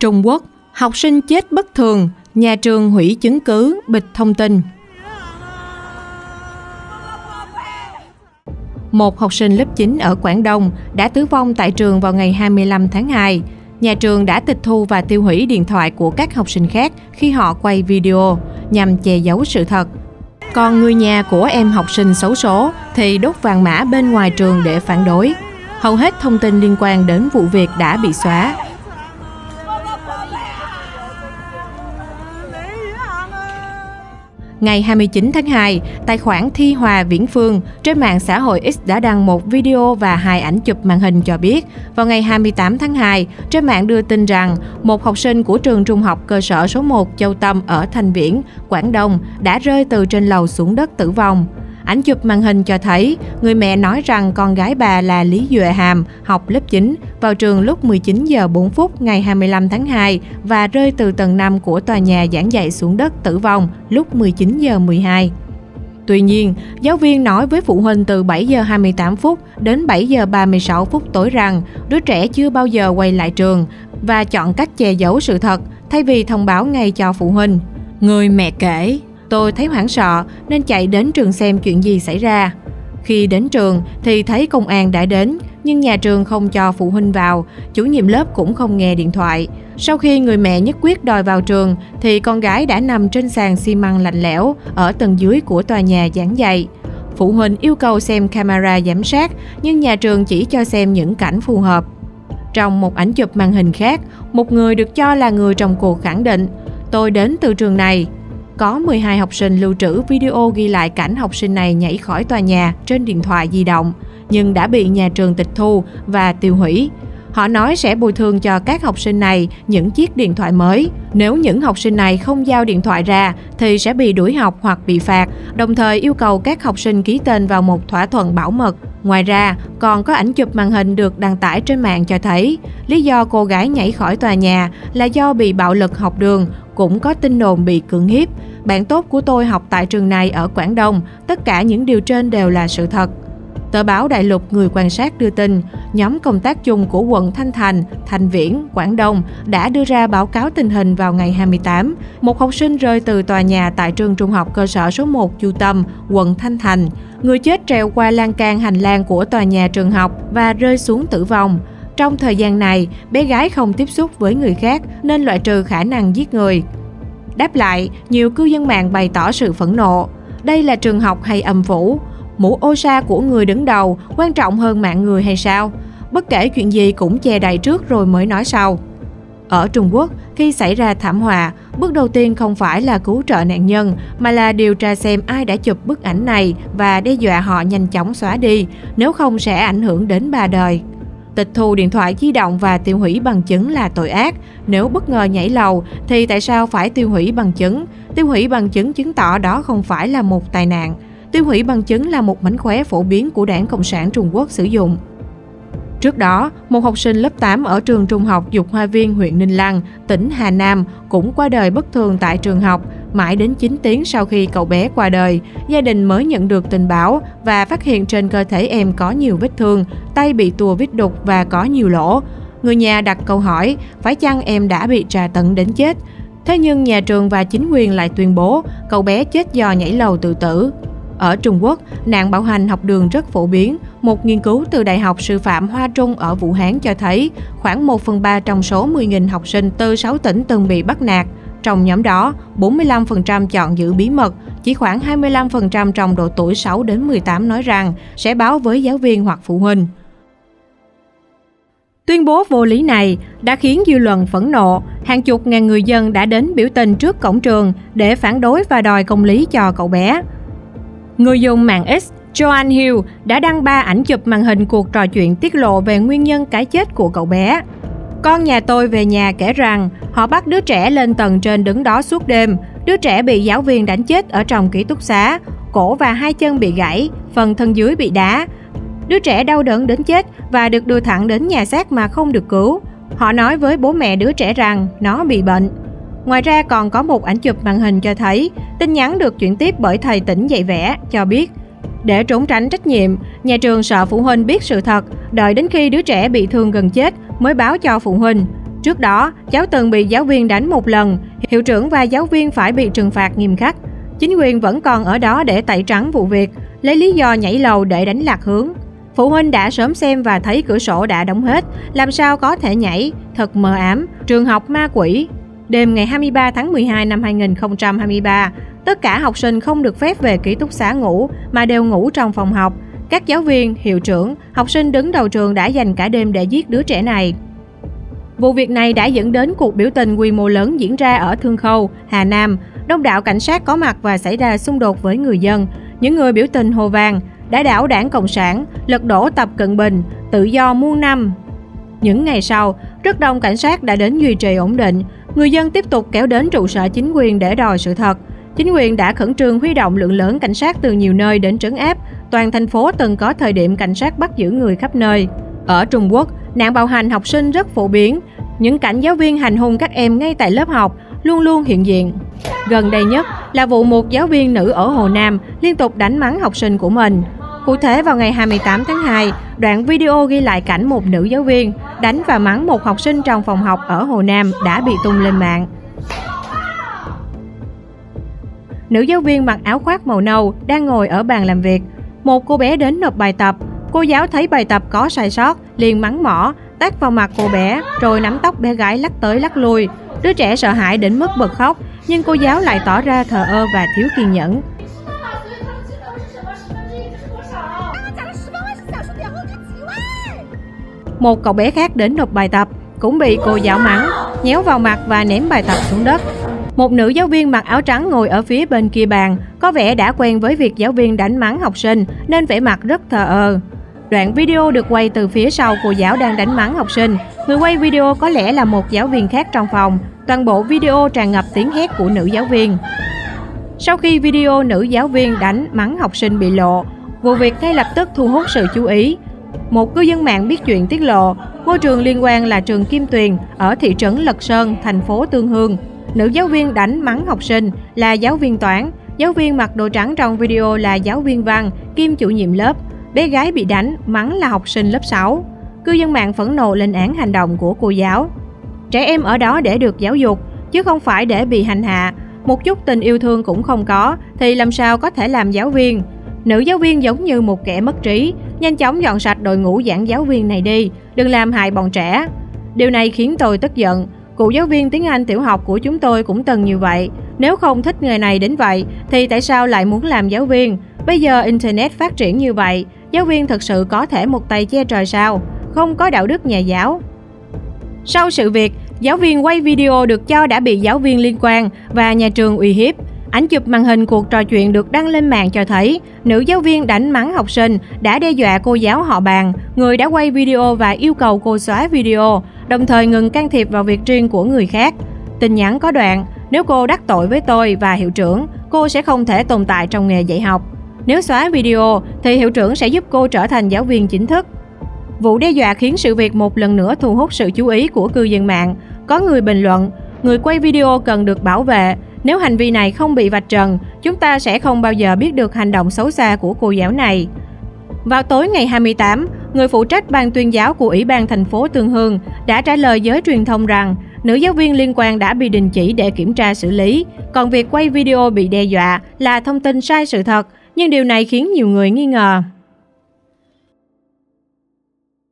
Trung Quốc, học sinh chết bất thường, nhà trường hủy chứng cứ, bịch thông tin. Một học sinh lớp 9 ở Quảng Đông đã tử vong tại trường vào ngày 25 tháng 2. Nhà trường đã tịch thu và tiêu hủy điện thoại của các học sinh khác khi họ quay video nhằm che giấu sự thật. Còn người nhà của em học sinh xấu số thì đốt vàng mã bên ngoài trường để phản đối. Hầu hết thông tin liên quan đến vụ việc đã bị xóa. Ngày 29 tháng 2, tài khoản Thi Hòa Viễn Phương trên mạng xã hội X đã đăng một video và hai ảnh chụp màn hình cho biết, vào ngày 28 tháng 2, trên mạng đưa tin rằng một học sinh của trường trung học cơ sở số 1 Châu Tâm ở Thanh Viễn, Quảng Đông đã rơi từ trên lầu xuống đất tử vong. Ảnh chụp màn hình cho thấy, người mẹ nói rằng con gái bà là Lý Duệ Hàm, học lớp 9, vào trường lúc 19 giờ 4 phút ngày 25 tháng 2 và rơi từ tầng 5 của tòa nhà giảng dạy xuống đất tử vong lúc 19 giờ 12. Tuy nhiên, giáo viên nói với phụ huynh từ 7 giờ 28 phút đến 7 giờ 36 phút tối rằng đứa trẻ chưa bao giờ quay lại trường và chọn cách che giấu sự thật thay vì thông báo ngay cho phụ huynh. Người mẹ kể, Tôi thấy hoảng sợ nên chạy đến trường xem chuyện gì xảy ra. Khi đến trường thì thấy công an đã đến, nhưng nhà trường không cho phụ huynh vào, chủ nhiệm lớp cũng không nghe điện thoại. Sau khi người mẹ nhất quyết đòi vào trường thì con gái đã nằm trên sàn xi măng lạnh lẽo ở tầng dưới của tòa nhà giảng dạy. Phụ huynh yêu cầu xem camera giám sát, nhưng nhà trường chỉ cho xem những cảnh phù hợp. Trong một ảnh chụp màn hình khác, một người được cho là người trong cuộc khẳng định, tôi đến từ trường này, có 12 học sinh lưu trữ video ghi lại cảnh học sinh này nhảy khỏi tòa nhà trên điện thoại di động, nhưng đã bị nhà trường tịch thu và tiêu hủy. Họ nói sẽ bồi thường cho các học sinh này những chiếc điện thoại mới. Nếu những học sinh này không giao điện thoại ra thì sẽ bị đuổi học hoặc bị phạt, đồng thời yêu cầu các học sinh ký tên vào một thỏa thuận bảo mật. Ngoài ra, còn có ảnh chụp màn hình được đăng tải trên mạng cho thấy lý do cô gái nhảy khỏi tòa nhà là do bị bạo lực học đường, cũng có tin đồn bị cưỡng hiếp. Bạn tốt của tôi học tại trường này ở Quảng Đông, tất cả những điều trên đều là sự thật. Tờ báo Đại lục Người quan sát đưa tin, nhóm công tác chung của quận Thanh Thành, Thành Viễn, Quảng Đông đã đưa ra báo cáo tình hình vào ngày 28. Một học sinh rơi từ tòa nhà tại trường trung học cơ sở số 1 Chu Tâm, quận Thanh Thành. Người chết trèo qua lan can hành lang của tòa nhà trường học và rơi xuống tử vong. Trong thời gian này, bé gái không tiếp xúc với người khác nên loại trừ khả năng giết người. Đáp lại, nhiều cư dân mạng bày tỏ sự phẫn nộ. Đây là trường học hay âm phủ? Mũ ô sa của người đứng đầu quan trọng hơn mạng người hay sao? Bất kể chuyện gì cũng che đậy trước rồi mới nói sau. Ở Trung Quốc, khi xảy ra thảm họa, bước đầu tiên không phải là cứu trợ nạn nhân, mà là điều tra xem ai đã chụp bức ảnh này và đe dọa họ nhanh chóng xóa đi, nếu không sẽ ảnh hưởng đến ba đời. Tịch thu điện thoại di động và tiêu hủy bằng chứng là tội ác. Nếu bất ngờ nhảy lầu thì tại sao phải tiêu hủy bằng chứng? Tiêu hủy bằng chứng chứng tỏ đó không phải là một tai nạn. Tiêu hủy bằng chứng là một mánh khóe phổ biến của Đảng Cộng sản Trung Quốc sử dụng. Trước đó, một học sinh lớp 8 ở trường trung học Dục Hoa Viên huyện Ninh Lăng, tỉnh Hà Nam cũng qua đời bất thường tại trường học. Mãi đến 9 tiếng sau khi cậu bé qua đời, gia đình mới nhận được tình báo và phát hiện trên cơ thể em có nhiều vết thương, tay bị tua vết đục và có nhiều lỗ. Người nhà đặt câu hỏi, phải chăng em đã bị trà tấn đến chết? Thế nhưng nhà trường và chính quyền lại tuyên bố cậu bé chết do nhảy lầu tự tử. Ở Trung Quốc, nạn bạo hành học đường rất phổ biến. Một nghiên cứu từ Đại học Sư phạm Hoa Trung ở Vũ Hán cho thấy khoảng 1 phần 3 trong số 10.000 học sinh từ 6 tỉnh từng bị bắt nạt. Trong nhóm đó, 45% chọn giữ bí mật, chỉ khoảng 25% trong độ tuổi 6 đến 18 nói rằng sẽ báo với giáo viên hoặc phụ huynh. Tuyên bố vô lý này đã khiến dư luận phẫn nộ, hàng chục ngàn người dân đã đến biểu tình trước cổng trường để phản đối và đòi công lý cho cậu bé. Người dùng mạng X Joan Hill đã đăng ba ảnh chụp màn hình cuộc trò chuyện tiết lộ về nguyên nhân cái chết của cậu bé. Con nhà tôi về nhà kể rằng họ bắt đứa trẻ lên tầng trên đứng đó suốt đêm. Đứa trẻ bị giáo viên đánh chết ở trong ký túc xá, cổ và hai chân bị gãy, phần thân dưới bị đá. Đứa trẻ đau đớn đến chết và được đưa thẳng đến nhà xác mà không được cứu. Họ nói với bố mẹ đứa trẻ rằng nó bị bệnh. Ngoài ra còn có một ảnh chụp màn hình cho thấy tin nhắn được chuyển tiếp bởi thầy tỉnh dạy vẽ cho biết để trốn tránh trách nhiệm, nhà trường sợ phụ huynh biết sự thật, đợi đến khi đứa trẻ bị thương gần chết mới báo cho phụ huynh. Trước đó, cháu từng bị giáo viên đánh một lần, hiệu trưởng và giáo viên phải bị trừng phạt nghiêm khắc. Chính quyền vẫn còn ở đó để tẩy trắng vụ việc, lấy lý do nhảy lầu để đánh lạc hướng. Phụ huynh đã sớm xem và thấy cửa sổ đã đóng hết, làm sao có thể nhảy, thật mờ ám, trường học ma quỷ. Đêm ngày 23 tháng 12 năm 2023, tất cả học sinh không được phép về ký túc xá ngủ mà đều ngủ trong phòng học. Các giáo viên, hiệu trưởng, học sinh đứng đầu trường đã dành cả đêm để giết đứa trẻ này. Vụ việc này đã dẫn đến cuộc biểu tình quy mô lớn diễn ra ở Thương Khâu, Hà Nam. Đông đảo cảnh sát có mặt và xảy ra xung đột với người dân. Những người biểu tình hồ vàng đã đảo đảng Cộng sản, lật đổ Tập Cận Bình, tự do muôn năm. Những ngày sau, rất đông cảnh sát đã đến duy trì ổn định. Người dân tiếp tục kéo đến trụ sở chính quyền để đòi sự thật. Chính quyền đã khẩn trương huy động lượng lớn cảnh sát từ nhiều nơi đến trấn áp. Toàn thành phố từng có thời điểm cảnh sát bắt giữ người khắp nơi. Ở Trung Quốc, nạn bạo hành học sinh rất phổ biến. Những cảnh giáo viên hành hung các em ngay tại lớp học luôn luôn hiện diện. Gần đây nhất là vụ một giáo viên nữ ở Hồ Nam liên tục đánh mắng học sinh của mình. Cụ thể vào ngày 28 tháng 2, đoạn video ghi lại cảnh một nữ giáo viên đánh và mắng một học sinh trong phòng học ở Hồ Nam đã bị tung lên mạng. Nữ giáo viên mặc áo khoác màu nâu đang ngồi ở bàn làm việc. Một cô bé đến nộp bài tập. Cô giáo thấy bài tập có sai sót, liền mắng mỏ, tát vào mặt cô bé, rồi nắm tóc bé gái lắc tới lắc lui. Đứa trẻ sợ hãi đến mức bật khóc, nhưng cô giáo lại tỏ ra thờ ơ và thiếu kiên nhẫn. Một cậu bé khác đến nộp bài tập, cũng bị cô giáo mắng, nhéo vào mặt và ném bài tập xuống đất. Một nữ giáo viên mặc áo trắng ngồi ở phía bên kia bàn, có vẻ đã quen với việc giáo viên đánh mắng học sinh nên vẻ mặt rất thờ ơ. Đoạn video được quay từ phía sau cô giáo đang đánh mắng học sinh. Người quay video có lẽ là một giáo viên khác trong phòng. Toàn bộ video tràn ngập tiếng hét của nữ giáo viên. Sau khi video nữ giáo viên đánh mắng học sinh bị lộ, vụ việc ngay lập tức thu hút sự chú ý. Một cư dân mạng biết chuyện tiết lộ, ngôi trường liên quan là trường Kim Tuyền ở thị trấn Lật Sơn, thành phố Tương Hương. Nữ giáo viên đánh mắng học sinh là giáo viên toán, giáo viên mặc đồ trắng trong video là giáo viên văn, kim chủ nhiệm lớp. Bé gái bị đánh, mắng là học sinh lớp 6. Cư dân mạng phẫn nộ lên án hành động của cô giáo. Trẻ em ở đó để được giáo dục, chứ không phải để bị hành hạ. Một chút tình yêu thương cũng không có, thì làm sao có thể làm giáo viên? Nữ giáo viên giống như một kẻ mất trí, nhanh chóng dọn sạch đội ngũ giảng giáo viên này đi, đừng làm hại bọn trẻ. Điều này khiến tôi tức giận. Cụ giáo viên tiếng Anh tiểu học của chúng tôi cũng từng như vậy. Nếu không thích nghề này đến vậy, thì tại sao lại muốn làm giáo viên? Bây giờ Internet phát triển như vậy, giáo viên thật sự có thể một tay che trời sao? Không có đạo đức nhà giáo. Sau sự việc, giáo viên quay video được cho đã bị giáo viên liên quan và nhà trường uy hiếp. Ảnh chụp màn hình cuộc trò chuyện được đăng lên mạng cho thấy nữ giáo viên đánh mắng học sinh đã đe dọa cô giáo họ bàn, người đã quay video và yêu cầu cô xóa video, đồng thời ngừng can thiệp vào việc riêng của người khác. Tin nhắn có đoạn, nếu cô đắc tội với tôi và hiệu trưởng, cô sẽ không thể tồn tại trong nghề dạy học. Nếu xóa video thì hiệu trưởng sẽ giúp cô trở thành giáo viên chính thức. Vụ đe dọa khiến sự việc một lần nữa thu hút sự chú ý của cư dân mạng. Có người bình luận, người quay video cần được bảo vệ. Nếu hành vi này không bị vạch trần, chúng ta sẽ không bao giờ biết được hành động xấu xa của cô giáo này. Vào tối ngày 28, người phụ trách ban tuyên giáo của Ủy ban thành phố Tương Hương đã trả lời giới truyền thông rằng nữ giáo viên liên quan đã bị đình chỉ để kiểm tra xử lý, còn việc quay video bị đe dọa là thông tin sai sự thật, nhưng điều này khiến nhiều người nghi ngờ.